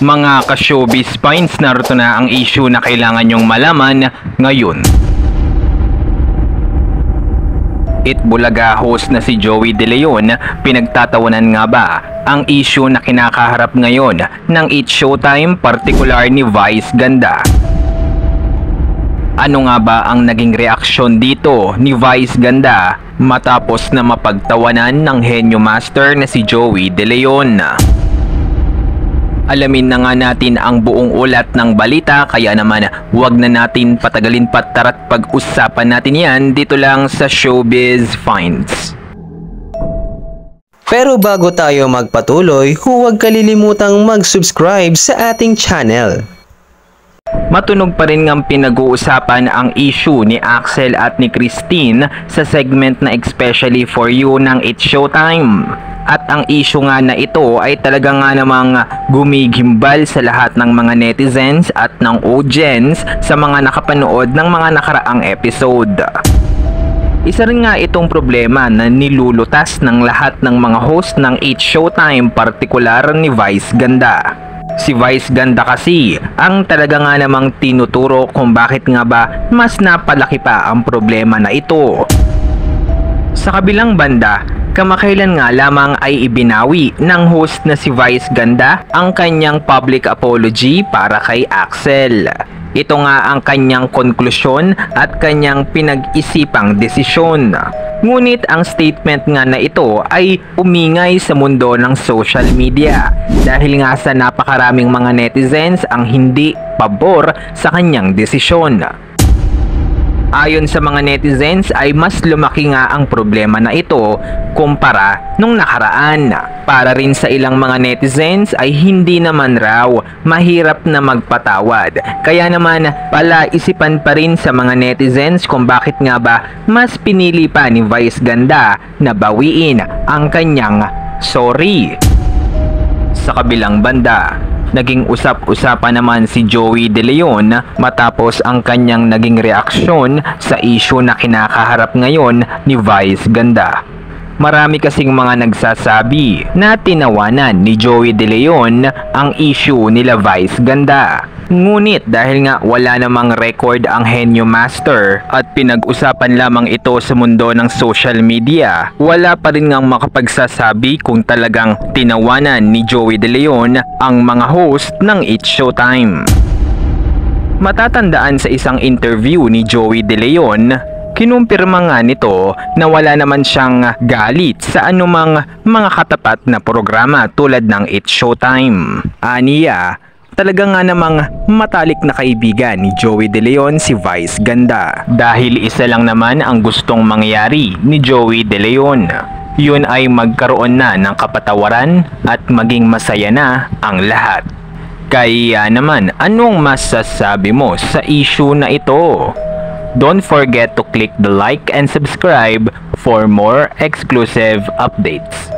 Mga ka-showbiz finds, narito na ang issue na kailangan nyong malaman ngayon. Itbulaga host na si Joey De Leon, pinagtatawanan nga ba ang issue na kinakaharap ngayon ng It Showtime particular ni Vice Ganda? Ano nga ba ang naging reaksyon dito ni Vice Ganda matapos na mapagtawanan ng henyo master na si Joey De Leon? Alamin na nga natin ang buong ulat ng balita kaya naman wag na natin patagalin pa tara't pag-usapan natin yan dito lang sa Showbiz Finds. Pero bago tayo magpatuloy, huwag kalilimutang mag-subscribe sa ating channel. Matunog pa rin ngang pinag-uusapan ang issue ni Axel at ni Christine sa segment na especially for you ng It's Showtime. At ang issue nga na ito ay talaga nga namang gumigimbal sa lahat ng mga netizens at ng audience sa mga nakapanood ng mga nakaraang episode. Isa rin nga itong problema na nilulutas ng lahat ng mga host ng 8 Showtime partikular ni Vice Ganda. Si Vice Ganda kasi ang talaga nga namang tinuturo kung bakit nga ba mas napalaki pa ang problema na ito. Sa kabilang banda, kamakailan nga lamang ay ibinawi ng host na si Vice Ganda ang kanyang public apology para kay Axel. Ito nga ang kanyang konklusyon at kanyang pinag-isipang desisyon. Ngunit ang statement nga na ito ay umingay sa mundo ng social media dahil nga sa napakaraming mga netizens ang hindi pabor sa kanyang desisyon. Ayon sa mga netizens ay mas lumaki nga ang problema na ito kumpara nung nakaraan. Para rin sa ilang mga netizens ay hindi naman raw mahirap na magpatawad. Kaya naman pala isipan pa rin sa mga netizens kung bakit nga ba mas pinili pa ni Vice Ganda na bawiin ang kanyang sorry. Sa kabilang banda, Naging usap-usapan naman si Joey De Leon matapos ang kanyang naging reaksyon sa issue na kinakaharap ngayon ni Vice Ganda. Marami kasing mga nagsasabi na tinawanan ni Joey De Leon ang issue nila Vice Ganda. Ngunit dahil nga wala namang record ang Henyo Master at pinag-usapan lamang ito sa mundo ng social media, wala pa rin ngang makapagsasabi kung talagang tinawanan ni Joey De Leon ang mga host ng It's Showtime. Matatandaan sa isang interview ni Joey De Leon kinumpirma nga nito na wala naman siyang galit sa anumang mga katapat na programa tulad ng It's Showtime. Aniya, talaga nga namang matalik na kaibigan ni Joey De Leon si Vice Ganda. Dahil isa lang naman ang gustong mangyari ni Joey De Leon. Yun ay magkaroon na ng kapatawaran at maging masaya na ang lahat. Kaya naman, anong masasabi mo sa issue na ito? Don't forget to click the like and subscribe for more exclusive updates.